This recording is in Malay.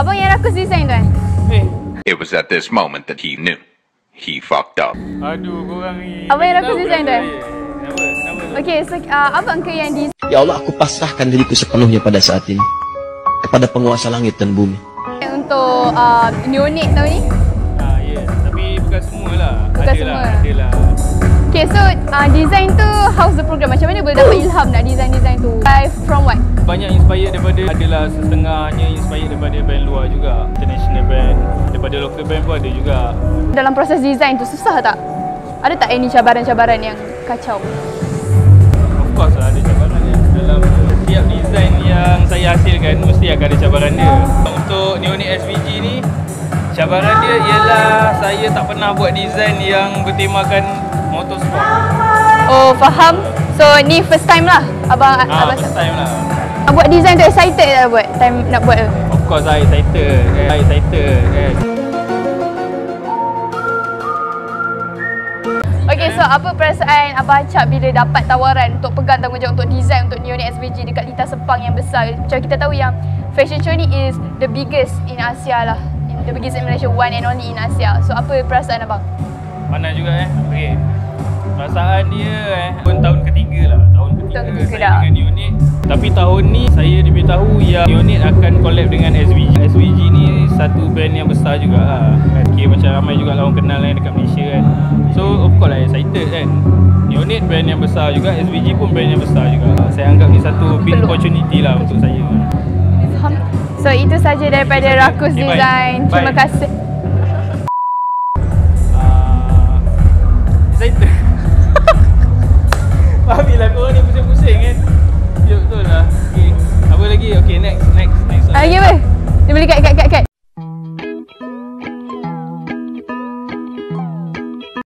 Abang yang rakus design tu kan? Eh, It was at this moment that he knew. He fucked up. aduh korang ni. Apa yang rakus design tu? Kenapa? Okay, so uh, abang ke yang design Ya Allah, aku pasrahkan diriku sepenuhnya pada saat ini. Kepada penguasa langit dan bumi. untuk uh, neonate tau ni? Ah, ya. Tapi bukan semua lah. Bukan Adalah, semua. Adalah. Okay, so uh, design tu how's the program? Macam mana boleh dapat ilham nak design-design tu? From what? Banyak inspired daripada adalah setengahnya inspired daripada band luar juga. International band, daripada local band pun ada juga. Dalam proses design tu susah tak? Ada tak any cabaran-cabaran yang kacau? Of course lah ada cabaran dia. Dalam setiap design yang saya hasilkan mesti akan ada cabaran dia. Untuk Neonate SVG ni cabaran dia ialah saya tak pernah buat design yang bertemakan motorsport. Oh, faham. So, ni first time lah abang Ah, abang first time lah. buat design tu excited tak buat time nak buat tu? Of course lah excited kan. Excited kan. Okay, so apa perasaan Abang Acap bila dapat tawaran untuk pegang tanggungjawab untuk design untuk Neonate SVG dekat Lita Sepang yang besar? Macam kita tahu yang fashion show ni is the biggest in Asia lah. In- The biggest in Malaysia, one and only in Asia. So apa perasaan abang? Mana juga eh. Okey. Perasaan dia eh pun tahun ketiga lah. Tahun ketiga, Tahun ketiga saya dah. dengan Neonate. Tapi tahun ni saya diberitahu yang Neonate akan collab dengan SVG. SVG ni satu band yang besar juga lah. Kan kira macam ramai juga lah orang kenal kan dekat Malaysia kan. So of course lah excited kan. Neonate band yang besar juga, SVG pun band yang besar juga. Saya anggap ni satu big opportunity lah untuk saya. So itu saja daripada Itu. Rakus Okay, bye. Design. Terima Bye. kasih. Ah, excited. Fahamilah korang ni pusing-pusing kan. Ya betul lah. Okay. Apa lagi? Okay next next next. Ah, okay, apa? Dia boleh kat kat kat kat.